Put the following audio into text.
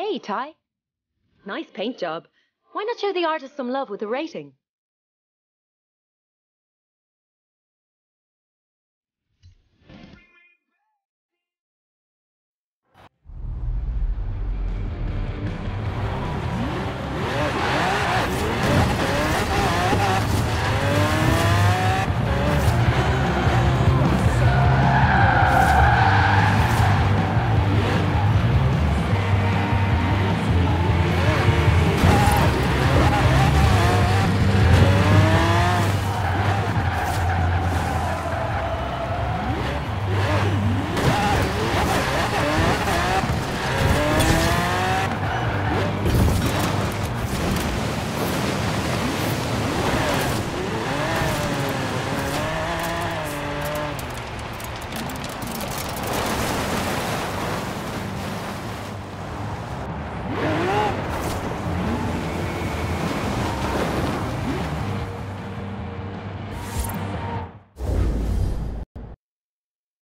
Hey, Ty. Nice paint job. Why not show the artist some love with a rating?